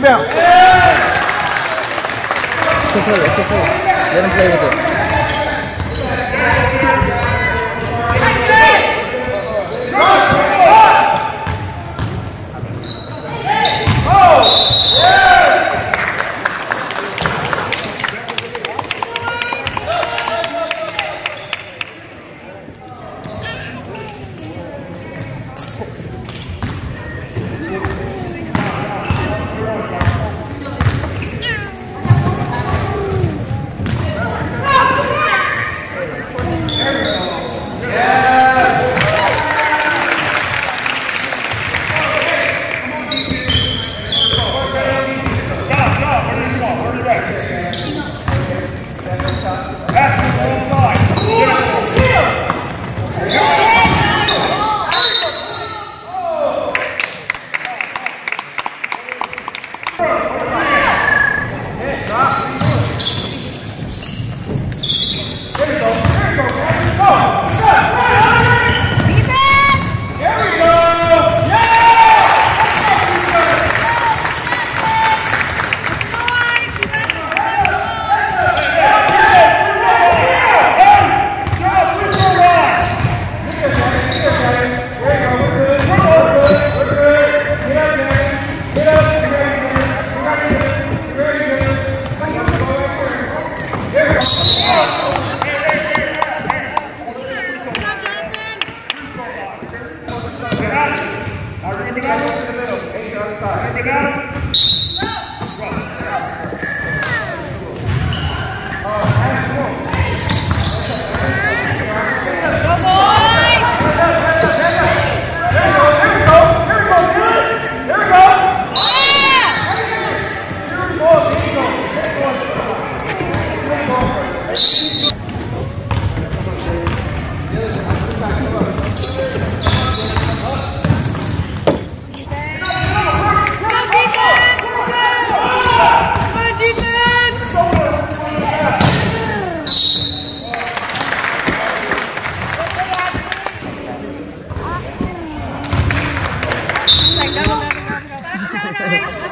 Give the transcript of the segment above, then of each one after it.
Rebound. It's okay, it's okay. Let him play with it. Good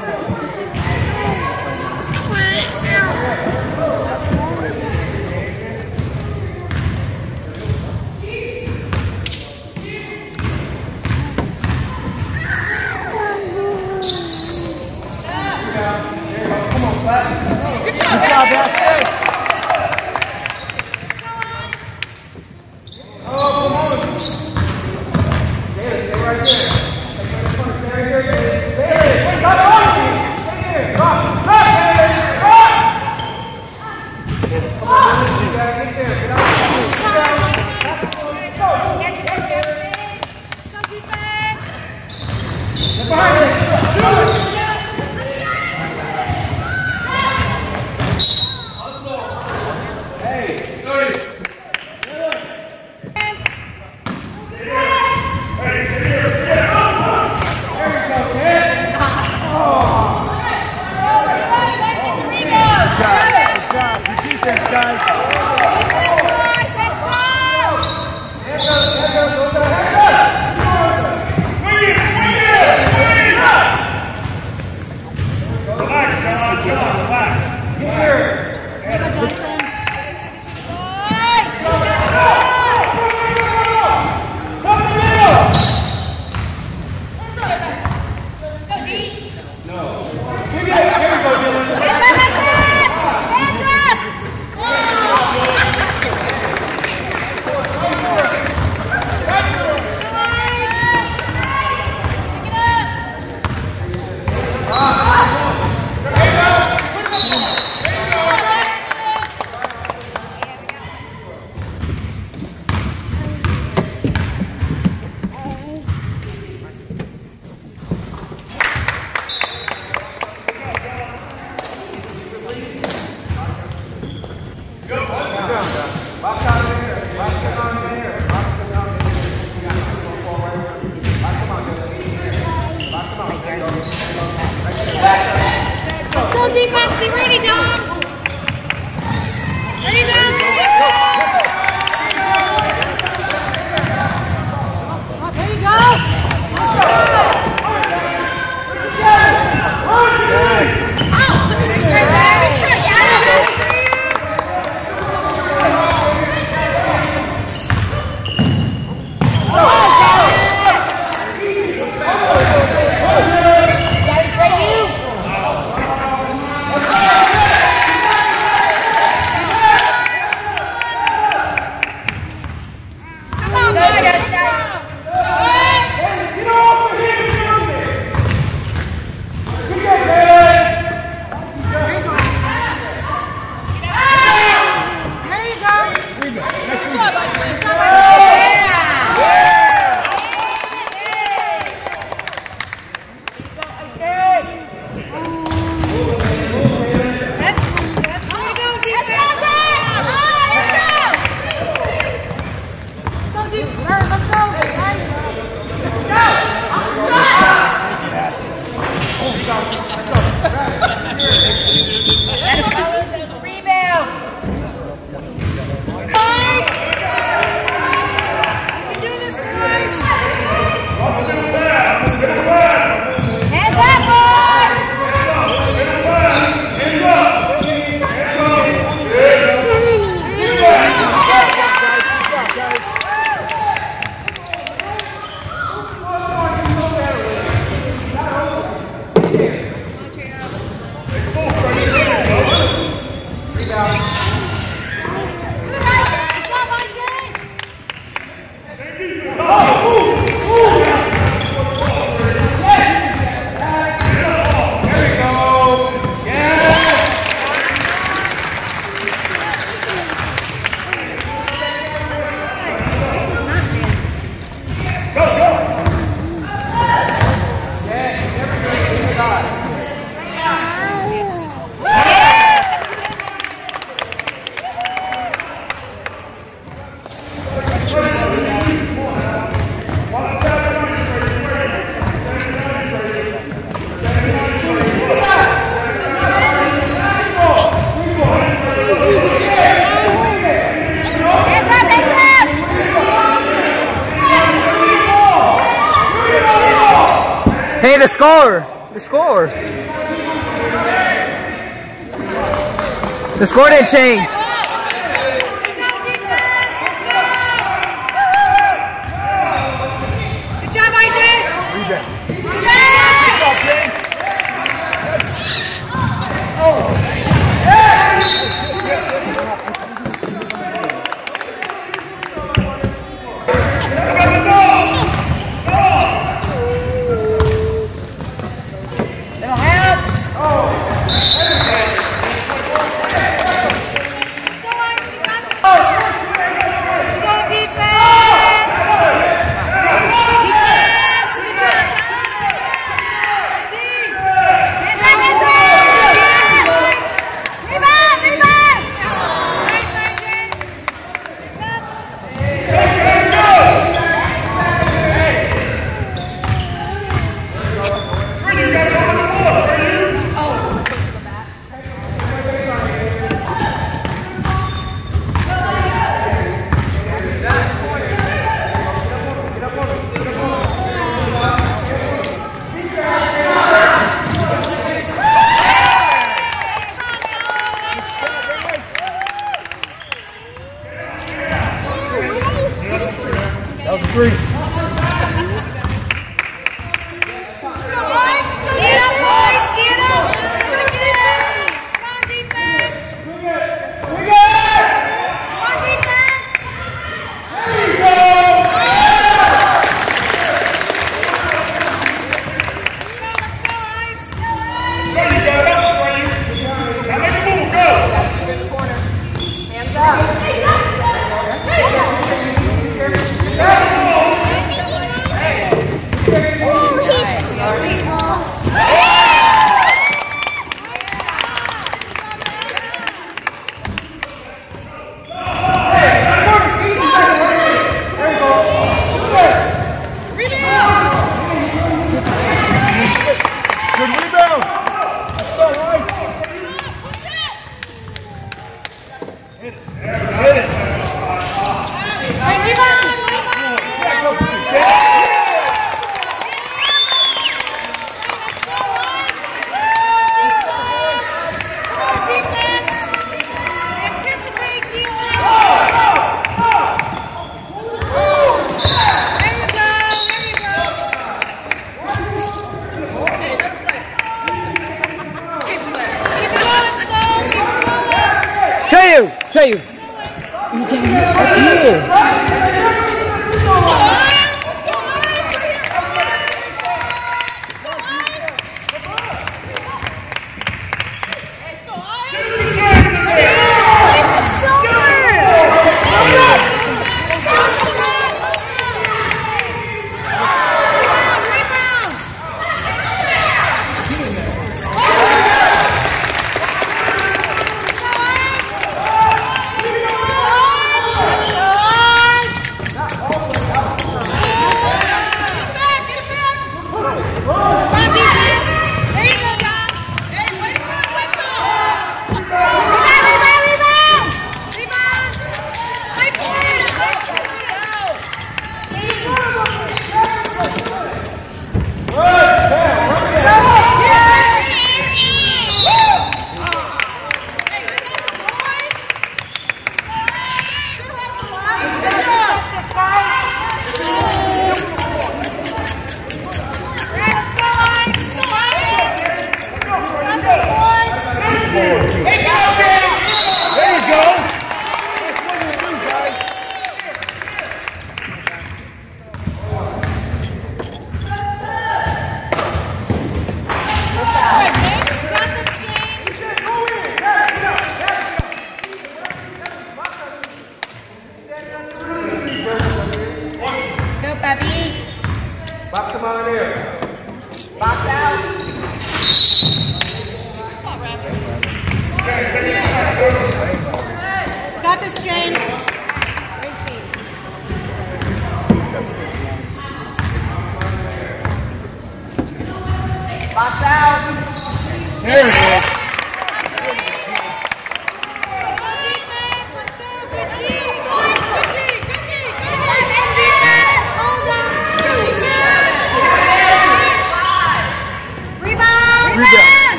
The score didn't change.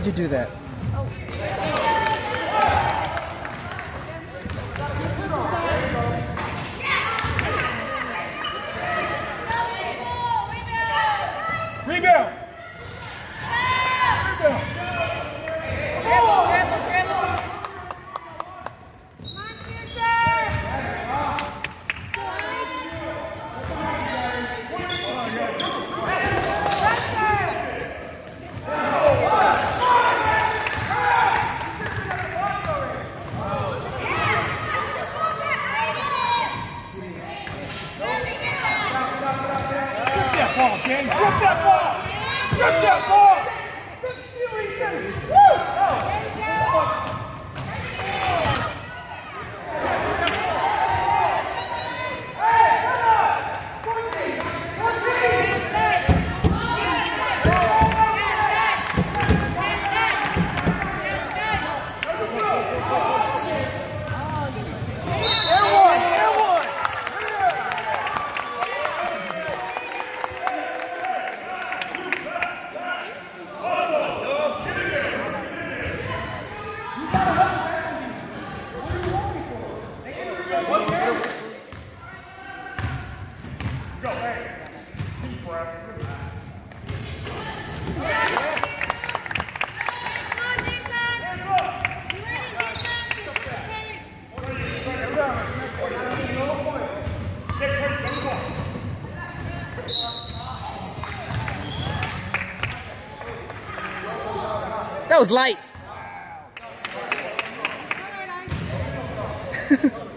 Did you do that? Light.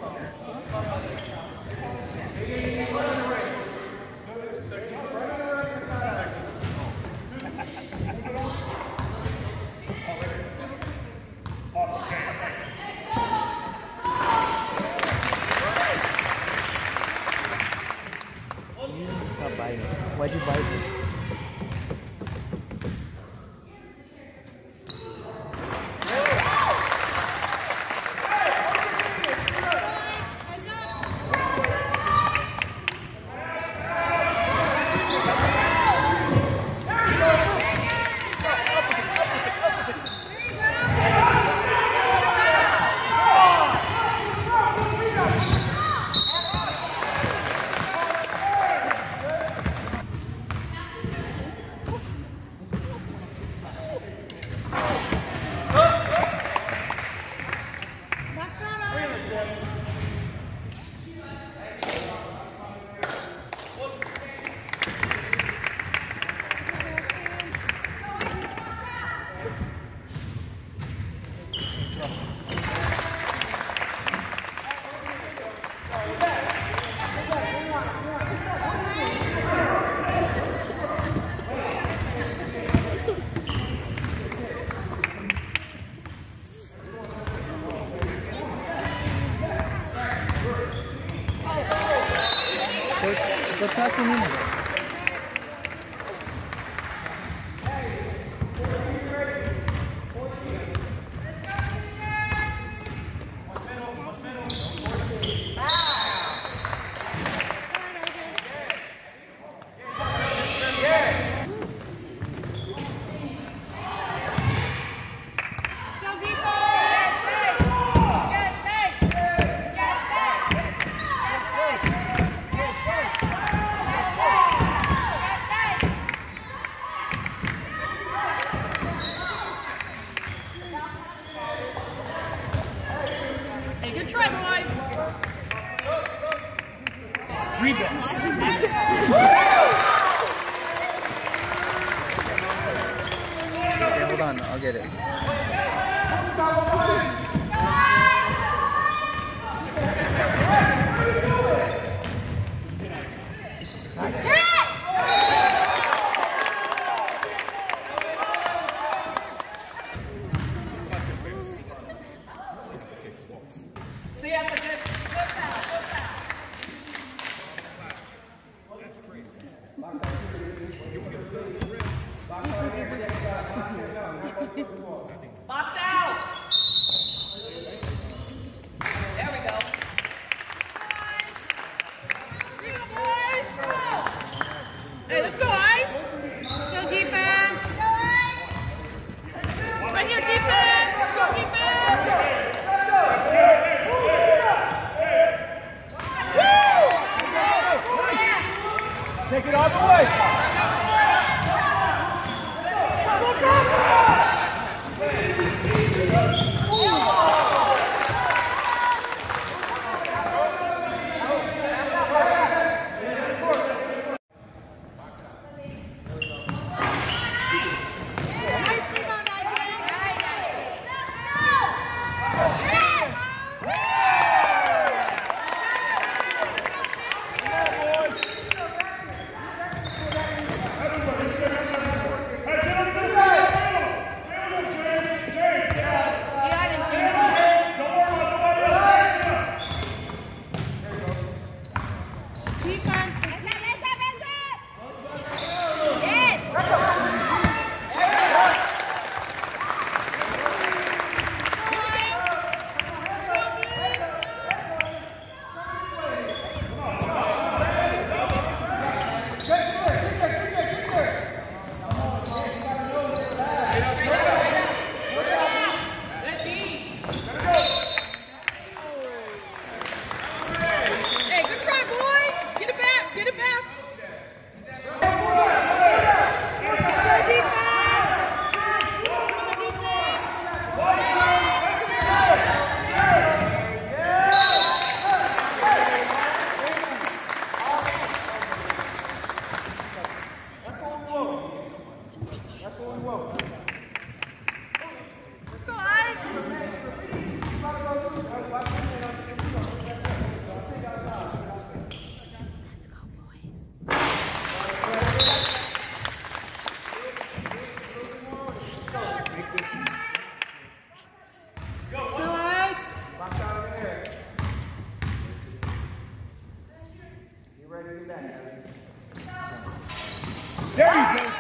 There you go,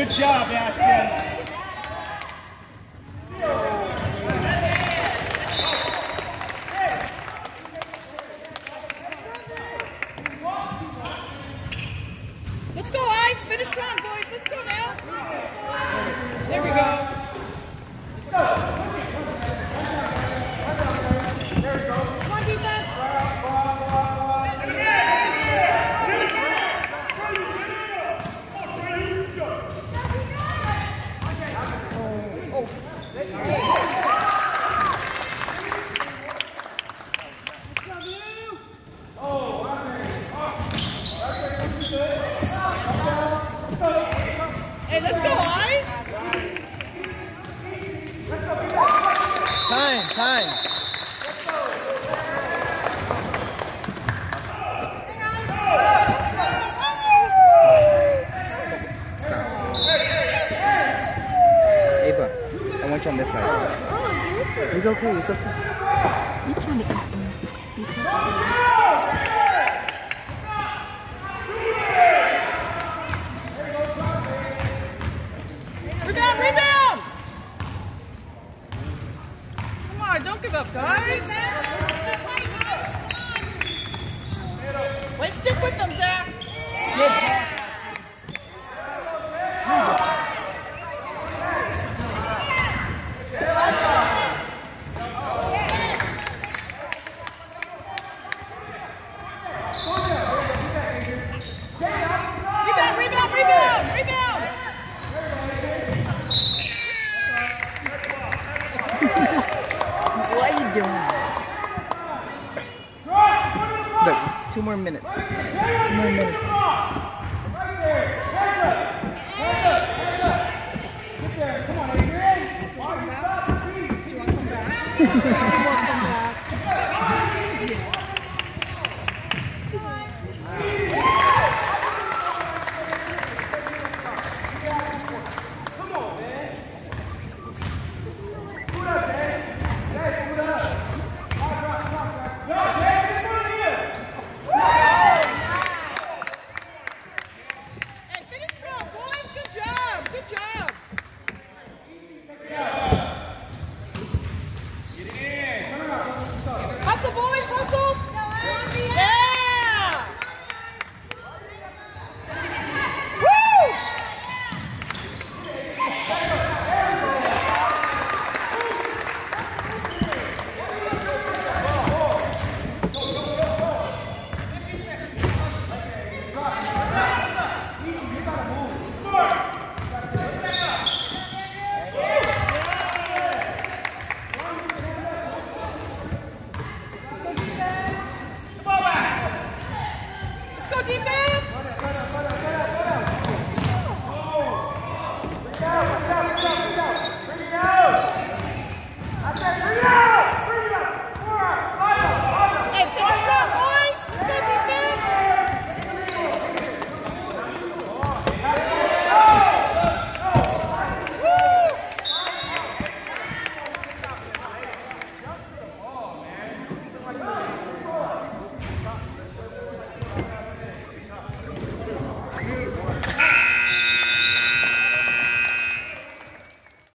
Good job, Ashton.